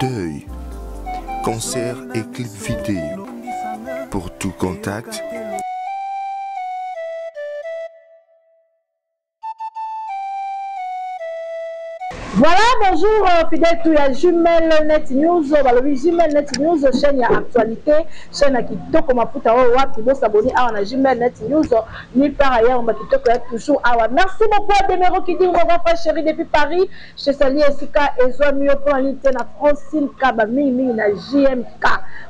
deuil, concert et clip vidéo. Pour tout contact, Voilà, bonjour, euh, fidèle tout ya Jumel Net News, euh, balobi Jumel Net News, euh, chaîne ya actualité, chaîne ya kitoko maputa oyo wapi, bo s'abonner awa na Jumel Net News, ni par ailleurs, ma kitoko ya toujours awa. Merci beaucoup à Demero qui dit au revoir, frère chéri depuis Paris. Chez Sali esika ezuami yo pona nini te na Francine kaba mingi mingi na JMK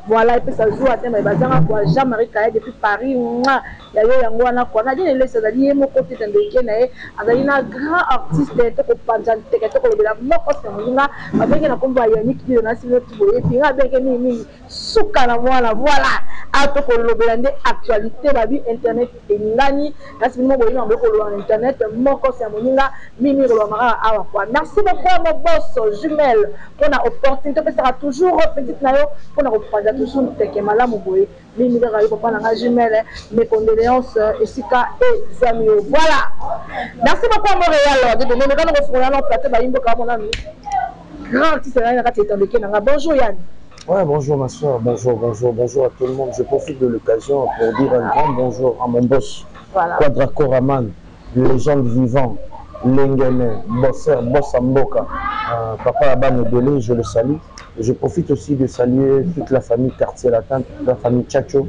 voilà epesa zuwa te mais bazanga kua Jean Marie kaya depuis Paris mua ya yo yango wana kua Nadine lessi azali ye moko te na ndoki na ye azali na grand artiste toko panza nteke toko lobela moko se muninga babengi ye na kombo ya Yannick Ilona asi lelo ti boyebi nga abiangi ye mingi mingi Suka na mwana voila awa to ko lobela nde actualite ba bi internet eningani place bino moko boyebaka boye ko loba na internet moko se ya moninga mimi ko lobama kaka awa quoi merci beaucoup à mon boss jumelle pona opportunite opesaka toujours petite na yo pona ko panza toujours nteke malamu boye mimi kaka yo papa na nga jumelle mes condoleances esika e zwami yo voila merci beaucoup à mon real de de meme kano ko fungola na plateau ba yimboka mona mi Grand artiste nazali na kati ya etando kie na nga bonjour Yann. Ouais bonjour ma soeur bonjour bonjour bonjour à tout le monde je profite de l'occasion pour dire un grand bonjour à mon boss voilà. Quadra Coraman légende vivant lengene bosseur bossa mboka euh, papa ya bana ebele je le salue je profite aussi de saluer toute la famille quartier latin toute la famille Tchatcho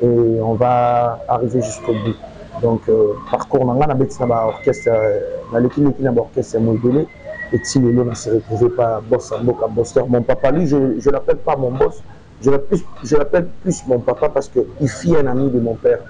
et on va arriver jusqu'au bout donc parcours na nga na beti na ba orchestre na leki leki na ba orchestre ya moyi ebele et ti lelo na se retrouver pa boss ya mboka Boster mon papa lui je je l'appelle pas mon boss je l'appelle plus je l'appelle plus mon papa parce que il fit un ami de mon père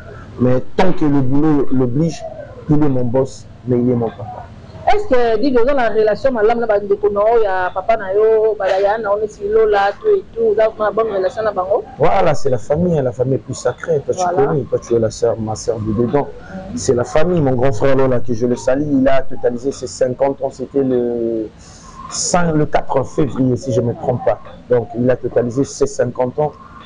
mais tant que le boulot l'oblige il est mon boss Nde ye moko papa. Est ce que Didi oza na relation malamu na ba ndeko na yo ya papa na yo ba yaya na yo neti Lola tout et tout oza na bonne relation na bango? Voilà c'est la famille la famille plus sacree toi tu connais toi tu es la soeur ma soeur du dedans c'est la famille mon grand frère Lola que je le salis il a totalisé ses 50 ans c'était le 5 le 4 fevrier si je me trompe pas donc il a totalisé ses 50 ans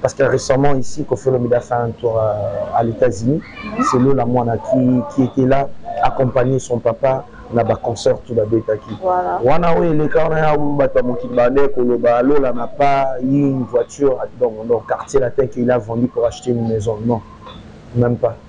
Parce que recemment ici Koffi Olomide a fait un tour à, à l'Etats-Unis, c'est Lola Mwana qui, qui etait là, accompagner son papa na ba concerts tout babetaki. Voilà. Wana oyo eleka wana ya bato ya mokili babandaki koloba Lola n'a pas eu une voiture donc donc quartier latin qu'il a vendu pour acheter une maison non même pas.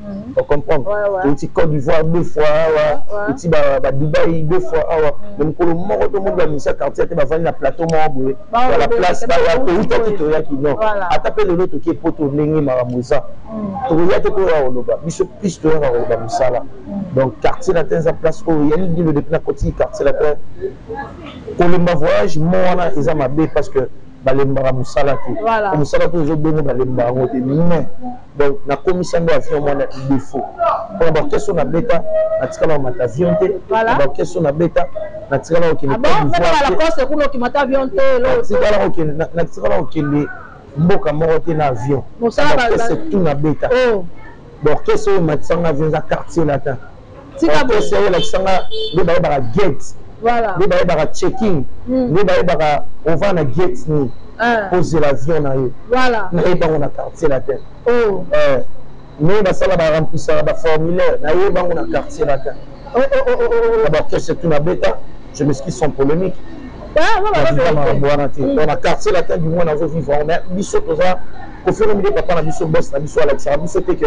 Mm. o comprendre outi côte d'ivoire deux fois awa outi badubai deux fois awa mm. mais mokolo moko to moni bamisa quartier te bavandi na plateau moko boye ya la place baya toutaki toyaki non ata mpe lelo toki epoto ndenge makambo eza mm. tokoya te toya koloba biso plus toyaka koloba mosala donc quartier latin eza place oyo yani dino depuis na koti quartier latin kolemba voyage mo wana eza mabe parce que balembaka mosala te po mosala oyo ezo benga balemba yango te mais donc nakomisa nde avion mwana defaut pona ba orchestre oyo nabeta natikala komata avion te na ba orchestre oyo nabeta natikala kokende natikala kokende mboka moko te na avion orchestre tout nabeta ba orchestre oyo ematisanga avion eza quartier latin tika bo kasi ayo lakisa nga nde baye baka gate voilà nde baye baka checking hmm. nde baye baka ova na gate ni ah. pose la vion na yo voilà na ye bango na quartier latin oh eh mais basala ba remplissaka ba formulaire na ye bango na quartier latin oh oh oh oh, oh. na ba orchestre tout na beta je m'excuse sans polémique makambo wana te donc na quartier latin du moins nazo vivre yango mais biso toza kofelo mide papa na biso bos na biso alakisaka biso te ke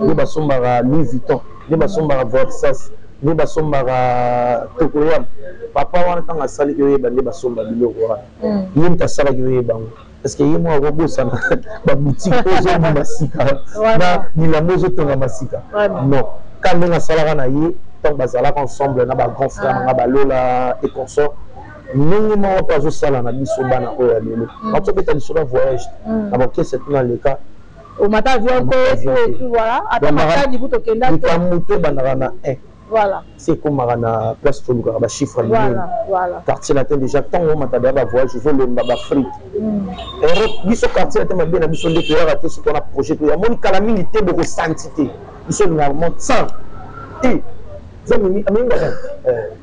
nde basombaka Louis Vuitton, nde basombaka Versace, nde basombaka Tokoyam. Papa wana tango asalaki yo oyeba nde basomba biloko wana? Ye moto asalaki oyeba yango? Est-ce que ye moko akobosana ba boutiques oyo ozobima sika na bilamba ozotongama sika? Non. Kaka ndenge asalaka na ye tango bazalaka ensemble na ba grands frères na nga ba Lola et consorts, ndenge moko pe azosala na biso bana oyo ya lelo. Nakoki kobeta lisolo ya voyage te, na ba orchestres tout naleka. Omata avion ko esi o tout voilà ata matadi kutu okenda te. Likambu tout ebandaka na un. Voilà. Esi ekomaka na place to lukaka ba chiffres minene. Voilà voilà. Quartier latin dejà tangu omata dejà ba voyage ozo lemba ba fric. Europe biso quartier latin mabe na biso nde toyaka te sikoyo na projet toya omoni kala mingi te boko santi te biso olingaka mwa tsant te. Oza mimi amemi ba eh.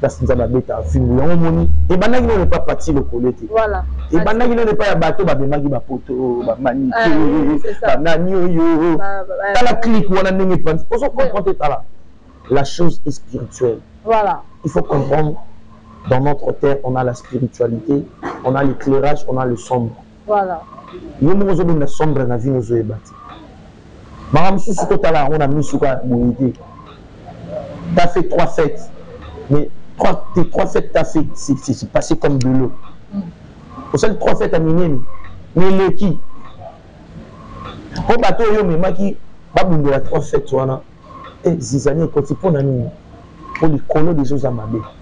place nzambe abeta fimbu yango omoni ebandaki nano epa pati lokole te ebandaki nano epa ya bato bamemaki bapoto bamanike ah, banani oyo tala clike wana ndenge epanzi ozo comprendre te tala la chose est spirituelle voilà. il faut comprendre dans notre terre on a la spiritualité on a l'éclairage on a le sombre Voilà. Yo moko ozo benda sombre na vie nozo yeba te. Mama mususu to tala yango na misu ka boye te. T'as fait trois fêtes mais trois tes trois fêtes t'as fait c'est passé comme de l'eau. Mm. Osali trois fêtes à minene mais leki. Po bato oyo memaki babundela trois fêtes wana. Eh zizani ekoti pona nini? Po likolo des eaux za mabe.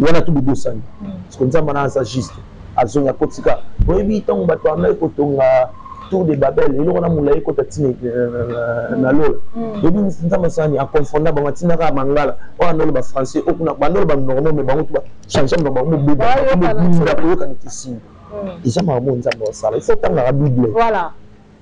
Wana tout bobosani sikoyo nzambe wana aza juste azongi akotika oyebi ntango bato bamai kotonga tour de babel eloko wana molai ekota ntina na lola oyebi nzambe asani aconfonda bango atina kaka mangala oyo andolo ba français oyo kuna bandolo baminoko mo me bango tu bachange minoko bango mobebinda koyokana kisini eza makambo nzambe asala ifo otangaka bible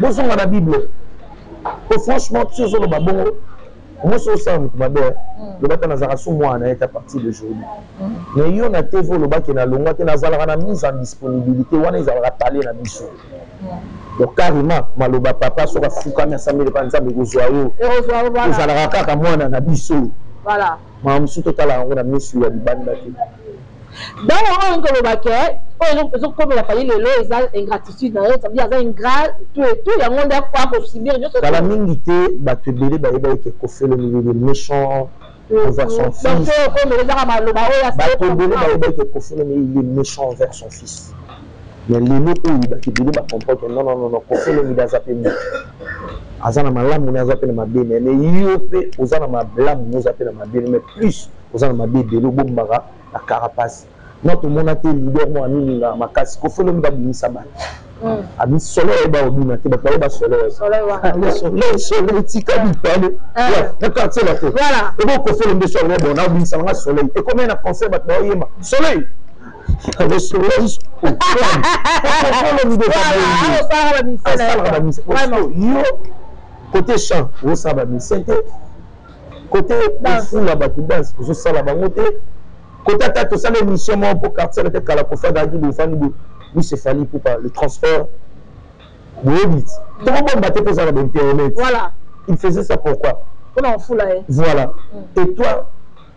Bozonga na bible po franchement ti ozoloba bongo omwesi osala moto mabe hmm. loba ata nazalaka su mwana na ye te apartir d'aujourd'hui hmm. mais yo na tv oloba ke nalongwa te nazalaka na mise en disponibilité wana ezalaka pale na biso hmm. okarima maloba papa soki afukami asambeli mpa nzambe kozwa yo ozalaka kaka mwana na biso Mawa mosusu totala yango na misu ya libanda te. Donc yango olingi koloba que oyo ezo komela Fally lelo eza ingratitude na ye, ça veut dire aza ingrat tout et tout yango nde a ko subir nionso oyo. Kala mingi te batu ebele bayebaki que Koffi Olomide il est mechant envers son fils. Donc oyo okomela ezaka maloba oyo ya Batu ebele bayebaki que Koffi Olomide il est mechant envers son fils. mais lelo oyo batu ebele ba comprendre que non non non non Koffi Olomide aza pe mutu aza na malamu ne aza pe na mabe ne mais yo pe oza na malamu ne oza pe na mabe ne mais plus oza na mabe ebele obombaka na carapace non tomona te leader moko amilingaka makasi Koffi Olomide abimisa batu hmm. abi solo oyo baobima te bato baye basolo solo solo etika bipale ah. na quartier na te okokofi olombe solo bon naobimisanga solo ekomi na concert bato baoyemba solo kote chan osala bamise te kote ofula bato danse ozosala bango te kote ata tosala émission moko mpo quartier lete kala kofadaki bofandi bo mise efali mpo par le transport boyebi tokobomba te mpo ozala bainternet il faisait ça pourquoi voilà mm. et toi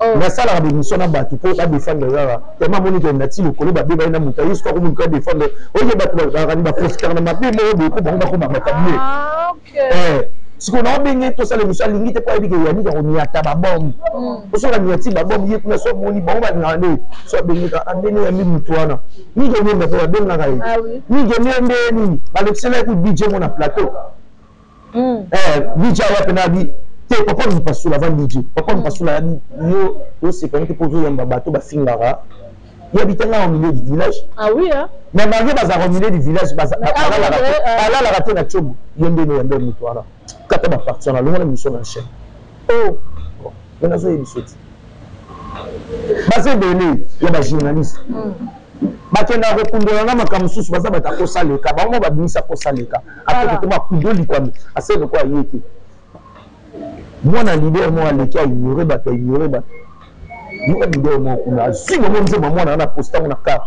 Oh. Mais asalaka bemission na bato mpo ba defendre kaka. Tellement amoni ke nati lokolo ba beba ye na moto aye suka ko moto a defendre. Oye bato ba ba ba profiter na mabe mo bo ko bango ba ko ba matabule. Ah, ok. Eh. sikoyo na obenge tosala emission alingi te mpo ayebi ke yaniki akonyata babombe mm. osoki anyati babombe ye kuna so amoni bango balingaka nde so abengeka abenge yambi motu wana mingi onyemba mpe babengaka ye ah mingi onyembe nini balekisela ye ku dj ngo na plateau Mm. Eh, DJ awa pena abi te papa Lupasula avant DJ. Papa mm. Lupasula abi yo yo sepani te pozo yamba bato basingaka. Ya bitanga au milieu du village. Ah oui hein. Mais malgré baza au milieu du village baza ah, balalaka euh. balalaka te na chobo. Yende ne yende mutuana. Kata ba partir na longa na mission na chaîne. Oh. mais nazo yebiso ti baza ebele ya ba journaliste bakendaka kokundola na makambo mosusu baza bato akosa leka bango babimisa akosa leka atekotoma kudo likambo asali lokola ye te mwana lider moko aleki aignore bato aignore bato mwana lider moko kuna azwi bango nzema mwana wana apostango na karte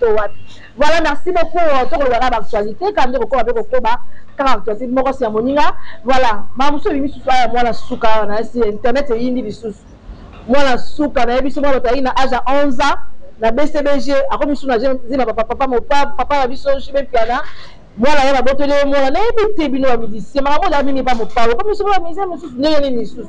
to wapi voilà merci beaucoup to koloba na ba actualité kande kokoba pe kokoba kaka actualité moko si ya moninga voilà ma musu ebimi susu aya mwana suka na esi internet eyindi lisusu mwana suka na yebiso mwana bato na age ya 11 ans na BCBG akomi susu na zina papa papa mopa papa na biso jibe piana mwana ye babotoli ye mwana nayebi te bino ba musicien makambo oza mingi pa mopao okomi susu ba musicien mosusu ndenge nini lisusu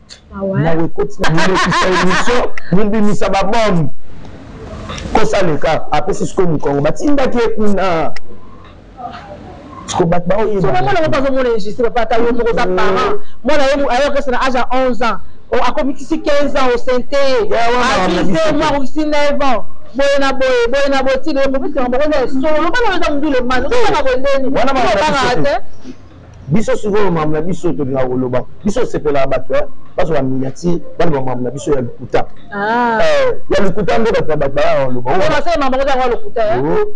mawa ekoti na bilekisa emission mobimisa babome kosa leka apesi sikoyo mokongo batindaki ye kuna siko bato baoyebaomona moko azomona injustice papa ata yo moko oza mm. parent mwana ye ayokesa na age ya 11 ans akomitisi 15 ans osente abise mwa akokisi 9 ans boye na boye boye na boye ti lelo komisi yango moko eza esolo lokola oza mondule mani ozanga bondeni ozanga te biso sikoyo mamu na biso tolingaka koloba biso osepelaka bato eh, bazo ba miniature baloba mamu na biso ya lokuta ah. eh, ya lokuta nde bato na bato bayaka koloba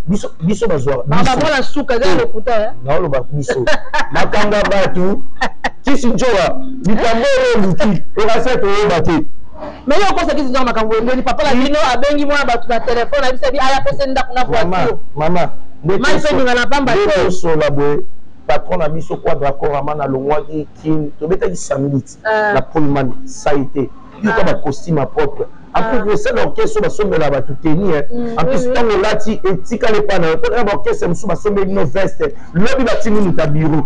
biso biso bazwaka suka eza lokuta eh. naoloba biso makambo ya bato kisi njowa likambo oyo oluki okasete oyoba te mais yo okosa kisi nzanga makambo eleli papa na bino abengi mwana bato na telefone ayebisa bi aya pesa ndako na voiture mama mai mpe ninga na pamba te osola boye patron na biso quadra corama na longwaki kin tobetaki samedi ti ah. na polman sai te yoka ah. bacostume propre après kosa na orchestre basombela bato teni en plus ntango olati etikali epai na yo mpona ya baorchestre mosusu basombeli no veste lobi batindi moto ya biro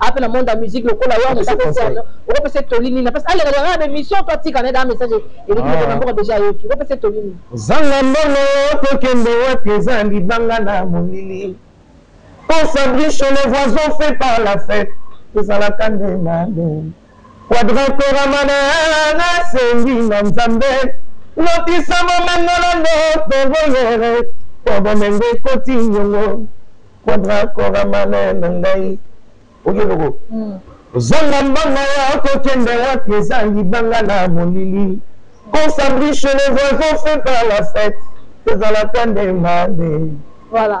aza mpe na monde ya musique lokola yo akoki kopesa okopesa ye toli nini apesa aleka kaka na bemission to atika naye daa message eleki moko na mboka deja ayoki okopesa ye toli nini zanga mbongo okokende wapi eza libanga na molili kosa briche le voison fait par la fete ezalaka nde mabe Quadratorama na sengi na nzambe lotisa bomengo na ndoto boyere po bomengo ekoti nyongo quadratorama na na ngai oki eloko kozanga hmm. mbanga ya kokende wapi eza libanga na molili consabriche les oiseaux fait par la fête ezalaka nde mabe voilà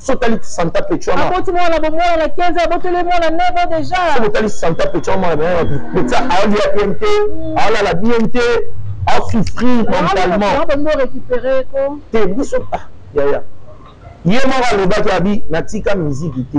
so tali santa pechuama aboti mwana bo mwana na 15 abotele mwana nebo deja so tali santa pechuama mwana mwana pecha aoli ya bien te aola la bien te a souffrir mentalement ba bo récupérer ko te biso ah yaya ye moko alobaki abi natika miziki te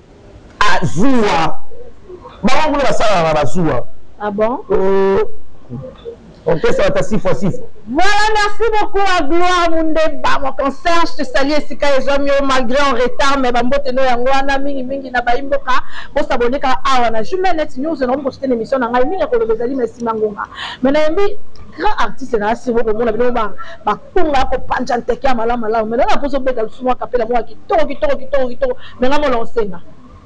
Ah zuwa bango kuna basalaka na bazuwa. Ah bon? Oh. Orchestre ata sifwa sifwa. Voilà, merci beaucoup à Gloire Mundemba, mon concert. Je te salue esika ezwami yo malgré en retard mais ba mbote no yango wana mingi mingi na bayi mboka. Bo s'abonner ka awa na Jume Net News na ko soutenir émission na ngai mingi ko loba ezali Messi Mangonga. Mais na yembi grand artiste na asimo ko mona bino ba Bunga ako pancha nteke ya malamu malamu mais nana poso beta lisusu mua kapela mua kitoko kitoko kitoko kitoko mais nga molo osenga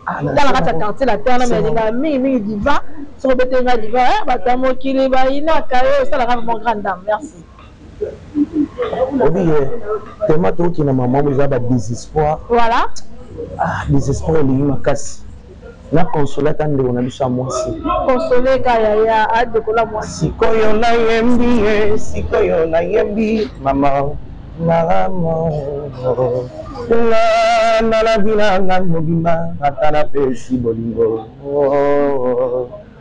ata na kati ya quartier latin wana mais alingaka mingi mingi diva soki obeteli nga diva eh bato ya mokili bayinaka yo osala nga vraiment grande dame merci obiye tellement tookina maman eza ba désespoir voilà ah désespoir elingi makasi Na console ata ndeko na biso ya mwasi. Console ka yaya a dekola mwasi. Sikoyo na yembi ye, sikoyo na yembi mama oh. Mama oh. Nga na la vie na nga mobimba ata na pesi bolingo oh.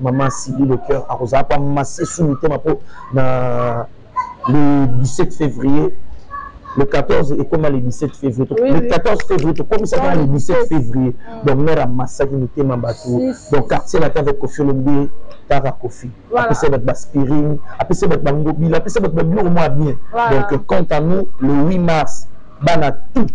Maman Sylvie le coeur akozala pa masesu motema po na le 17 fevrier le 14 ekoma le 17 fevrier to le 14 fevrier to komisa kaka le 17 fevrier donc mère amasaki mitema bato donc quartier latin avec Koffi Olomide kaka Koffi apesa bato ba spiring apesa bato ba ngobila apesa bato ba biloko mwa bien donc quant à nous le 8 mars bana tout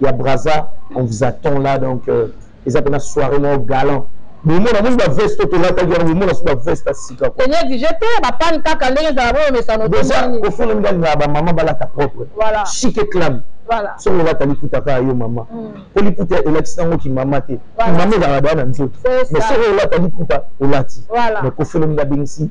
ya Brazza on vous attend là donc euh, eza pena soirée moko galant bomona mosi ba veste oyo tolataki wana bomona so ba veste ya sika quoi seigneur du jeu te ba panne kaka ndenge ezala boyo mesano boza kofonga ndani na ba mama balata propre voilà chic et clam voilà soki olata liputa kaka yo mama mm. po liputa elakisi nango kimama te kimama ezalaka daya na nzoto mais soki olata liputa olati mais kofele mingi abengisi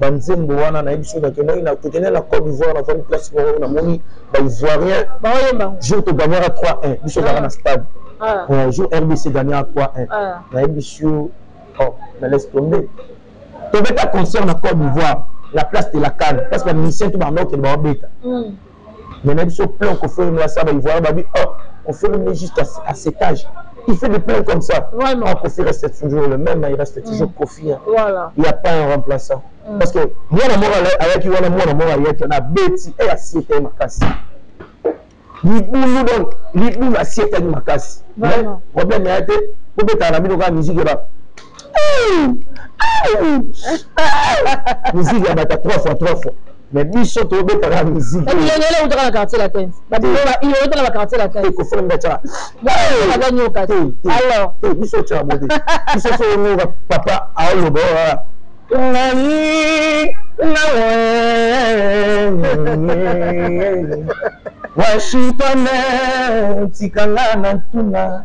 banzembo wana nayebi soki nakendaki na tokende na Côte d'Ivoire na vandi place moko namoni ba Ivoirien jour to gagnera 3-1 biso ozalaka na stade ah. jour RDC gagnera 3-1 ah. nayebi sur oh, na laisse tomber tobeta concert na Côte d'Ivoire la place de la canne parce que ba musicien to ba nokende baobeta mm. Mais na biso plein Koffi Olomide asala ba Ivoiriens ba bi oh Koffi Olomide juste à cet âge il fait des plans comme ça. Vraiment. Ah, Kofi reste toujours le même, il reste toujours mm. Kofi. Hein. Voilà. Il n'y a pas un remplaçant. Mm. Parce que moi, la mort, avec qui, moi, la mort, avec qui, on a Betty et Assiette et Makassi. libulu donc libulu asietaki makasi problème ya te kobetaka na bino kaka musique eba musique ya bata 3 fois 3 fois mais biso tobetaka musique elengele utaka na quartier latin babiloba iyo ete na baquartier latin kofanda ca aza nyoka te alors biso ca bote biso so ongoka papa aoloba ngai nawe washington tikanga na ntuna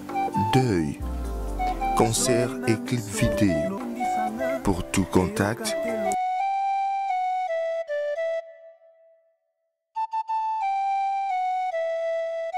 deuil, concert et clip vidéo. Pour tout contact,